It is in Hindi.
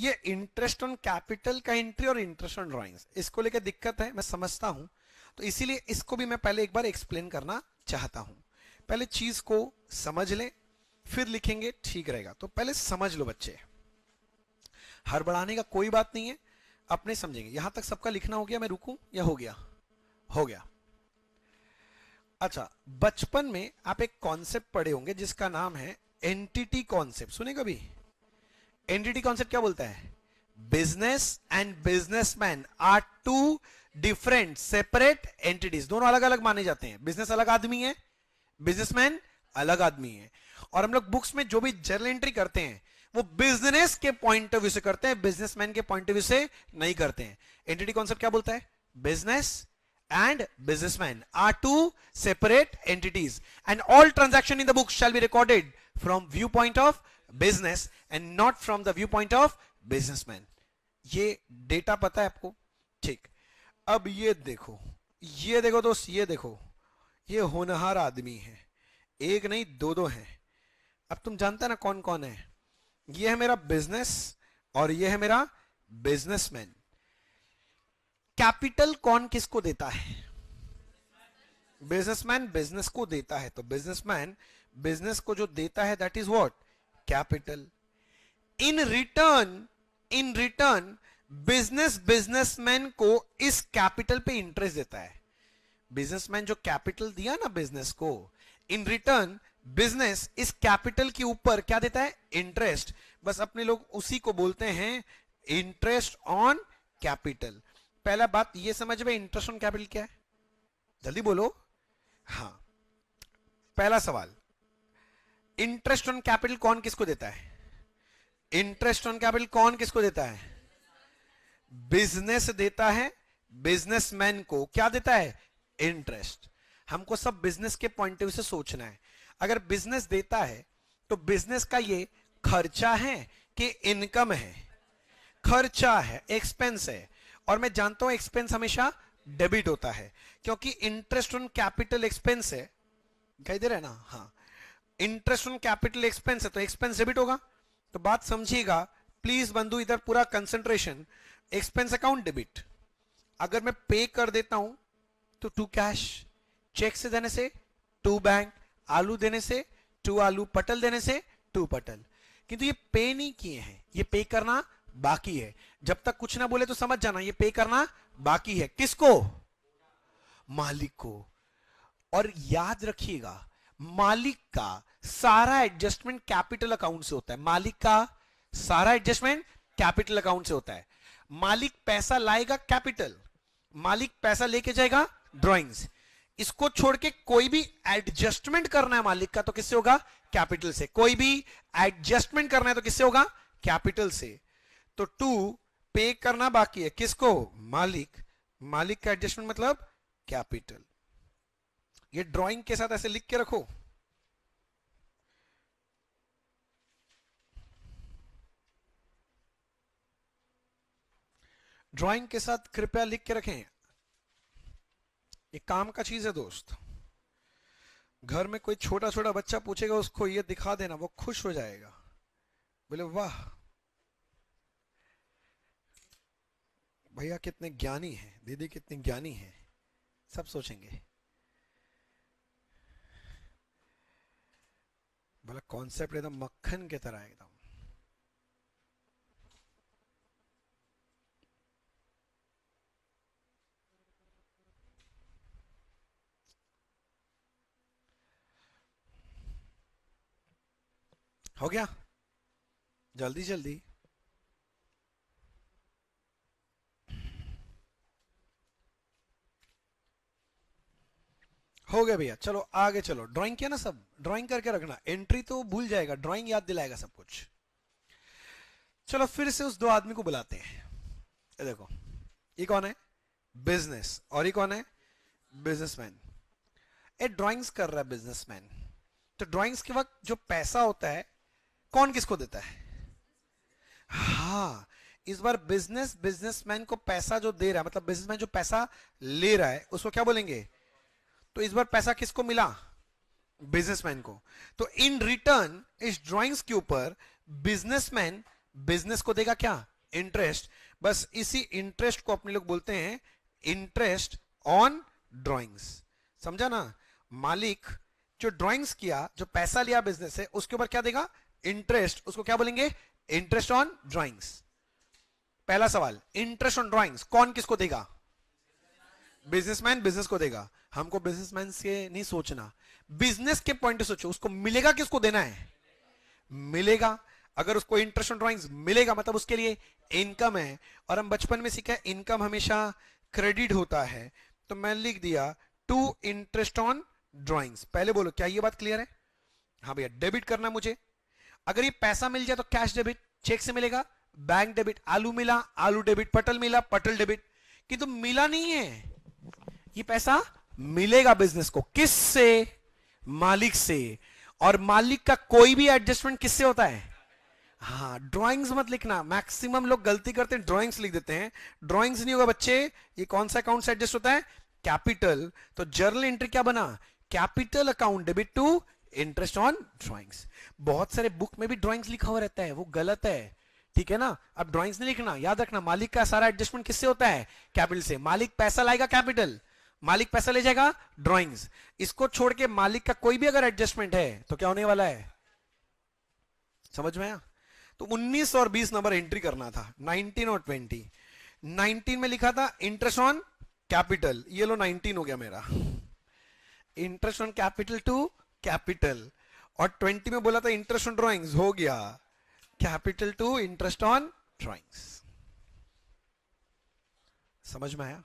ये इंटरेस्ट ऑन कैपिटल का एंट्री और इंटरेस्ट ऑन ड्राइंग्स इसको लेकर दिक्कत है, मैं समझता हूँ। तो इसीलिए इसको भी मैं पहले एक बार एक्सप्लेन करना चाहता हूँ। पहले चीज़ को समझ लें, फिर लिखेंगे, ठीक रहेगा। तो पहले समझ लो बच्चे। हड़बड़ाने का कोई बात नहीं है अपने समझेंगे। यहाँ तक सबका लिखना हो गया, मैं रुकूं या हो गया? हो गया। अच्छा बचपन में आप एक कॉन्सेप्ट पढ़े होंगे, जिसका नाम है एंटिटी कॉन्सेप्ट सुने कभी? एंटिटी कॉन्सेप्ट क्या बोलता है? Business and businessman are two different separate entities दोनों अलग अलग माने जाते हैं। बिज़नेस अलग आदमी है बिजनेसमैन अलग आदमी है। और हम लोग बुक्स में जो भी जर्नल एंट्री करते हैं, वो बिज़नेस के पॉइंट ऑफ़ व्यू से करते हैं बिजनेसमैन के पॉइंट ऑफ़ व्यू से नहीं करते हैं। एंटिटी कॉन्सेप्ट क्या बोलता है? Business and businessman are two separate entities. And all transaction in the book shall be recorded from viewpoint of business not from the view point of businessman ये डेटा पता है आपको? ठीक। अब ये देखो। ये देखो दोस्त, ये देखो। ये होनहार आदमी है। एक नहीं, दो दो हैं। अब तुम जानते ना कौन कौन है? ये है मेरा बिज़नेस और ये है मेरा बिजनेसमैन कैपिटल कौन किसको देता है? बिजनेसमैन बिज़नेस को देता है। तो बिजनेसमैन बिज़नेस को जो देता है that is what capital in return in return business businessman को इस कैपिटल पे इंटरेस्ट देता है। बिजनेसमैन जो कैपिटल दिया ना बिज़नेस को इन रिटर्न बिज़नेस इस कैपिटल के ऊपर क्या देता है? इंटरेस्ट बस अपने लोग उसी को बोलते हैं इंटरेस्ट ऑन कैपिटल पहला बात ये समझ में इंटरेस्ट ऑन कैपिटल क्या है? जल्दी बोलो। हाँ। पहला सवाल। इंटरेस्ट ऑन कैपिटल कौन किसको देता है? इंटरेस्ट ऑन कैपिटल कौन किसको देता है? बिज़नेस देता है, बिजनेसमैन को। क्या देता है? इंटरेस्ट। हमको सब बिज़नेस के पॉइंट ऑफ़ व्यू से सोचना है। अगर बिज़नेस देता है तो बिज़नेस का ये खर्चा है कि इनकम है। खर्चा है, एक्सपेंस है। और मैं जानता हूँ एक्सपेंस हमेशा डेबिट होता है, क्योंकि इंटरेस्ट ऑन कैपिटल एक्सपेंस है। दिखाई दे रहा ना? हाँ। इंटरेस्ट ऑन कैपिटल एक्सपेंस है तो एक्सपेंस डेबिट होगा। तो बात समझिएगा प्लीज़ बंधु, इधर पूरा कंसेंट्रेशन एक्सपेंस अकाउंट डेबिट अगर मैं पे कर देता हूँ तो टू कैश चेक से देने से टू बैंक आलू देने से टू आलू पटल देने से टू पटल। किंतु ये पे नहीं किए हैं, ये पे करना बाकी है। जब तक कुछ ना बोले तो समझ जाना, ये पे करना बाकी है। किसको? मालिक को। और याद रखिएगा मालिक का सारा एडजस्टमेंट कैपिटल अकाउंट से होता है। मालिक का सारा एडजस्टमेंट कैपिटल अकाउंट से होता है। मालिक पैसा लाएगा कैपिटल मालिक पैसा लेके जाएगा ड्राइंग्स इसको छोड़ के कोई भी एडजस्टमेंट करना है मालिक का तो किससे होगा? कैपिटल से। कोई भी एडजस्टमेंट करना है तो किससे होगा? कैपिटल से। तो टू पे करना बाकी है। किसको? मालिक। मालिक का एडजस्टमेंट मतलब कैपिटल ये ड्राइंग के साथ ऐसे लिख के रखो। ड्राइंग के साथ कृपया लिख के रखें। ये काम का चीज़ है दोस्त। घर में कोई छोटा छोटा बच्चा पूछेगा उसको, ये दिखा देना, वो खुश हो जाएगा। बोले, वाह। भैया कितने ज्ञानी हैं, दीदी कितनी ज्ञानी है। सब सोचेंगे। बोला कॉन्सेप्ट एकदम मक्खन के तरह एकदम। हो गया? जल्दी जल्दी। हो गया भैया, चलो आगे चलो। ड्राइंग किया ना सब? ड्राइंग करके रखना। एंट्री तो भूल जाएगा ड्राइंग याद दिलाएगा सब कुछ। चलो फिर से उस दो आदमी को बुलाते हैं। ये देखो, ये कौन है? बिज़नेस और ये कौन है? बिजनेसमैन ये ड्राइंग्स कर रहा है बिजनेसमैन तो ड्राइंग्स के वक्त जो पैसा होता है, कौन किसको देता है? हाँ इस बार बिज़नेस बिजनेसमैन को पैसा जो दे रहा है मतलब बिजनेसमैन जो पैसा ले रहा है, उसको क्या बोलेंगे? तो इस बार पैसा किसको मिला? बिजनेसमैन को। तो इन रिटर्न इस ड्राइंग्स के ऊपर बिजनेसमैन बिज़नेस को देगा क्या? इंटरेस्ट बस इसी इंटरेस्ट को अपने लोग बोलते हैं इंटरेस्ट ऑन ड्रॉइंग्स समझा ना? मालिक जो ड्राइंग्स किया, जो पैसा लिया बिज़नेस से, उसके ऊपर क्या देगा? इंटरेस्ट उसको क्या बोलेंगे? इंटरेस्ट ऑन ड्राइंग्स पहला सवाल इंटरेस्ट ऑन ड्राइंग्स कौन किसको देगा? बिजनेसमैन बिज़नेस को देगा। हमको बिजनेसमैन से नहीं सोचना। बिज़नेस के पॉइंट सोचो, उसको मिलेगा किसको देना है? मिलेगा। अगर उसको इंटरेस्ट ड्राइंग्स मिलेगा मतलब उसके लिए इनकम है। और हम बचपन में सीखा इनकम हमेशा क्रेडिट होता है। तो मैं लिख दिया टू इंटरेस्ट ऑन ड्राइंग्स पहले बोलो, क्या ये बात क्लियर है? हाँ भैया डेबिट करना मुझे। अगर ये पैसा मिल जाए तो कैश डेबिट चेक से मिलेगा बैंक डेबिट आलू मिला, आलू डेबिट पटल मिला, पटल डेबिट किंतु तो मिला नहीं है। ये पैसा मिलेगा बिज़नेस को। किस से मालिक से। और मालिक का कोई भी एडजस्टमेंट किससे होता है? हाँ ड्राइंग्स मत लिखना। मैक्सिमम लोग गलती करते हैं ड्राइंग्स लिख देते हैं। ड्राइंग्स नहीं होगा बच्चे, ये कौन सा अकाउंट से एडजस्ट होता है? कैपिटल तो जर्नल एंट्री क्या बना? Capital account debit to interest on drawings बहुत सारे बुक में भी ड्राइंग्स लिखा हुआ रहता है, वो गलत है। ठीक है ना? अब ड्राइंग्स नहीं लिखना, याद रखना, मालिक का सारा एडजस्टमेंट किससे होता है? कैपिटल से। मालिक पैसा लाएगा कैपिटल मालिक पैसा ले जाएगा ड्राइंग्स इसको छोड़ के मालिक का कोई भी अगर एडजस्टमेंट है तो क्या होने वाला है? समझ में आया? तो 19 और 20 नंबर एंट्री करना था 19 और 20 19 में लिखा था इंटरेस्ट ऑन कैपिटल ये लो 19 हो गया मेरा. Interest on capital to capital और 20 में बोला था इंटरेस्ट ऑन ड्रॉइंग्स हो गया. Capital to interest on drawings समझ में आया?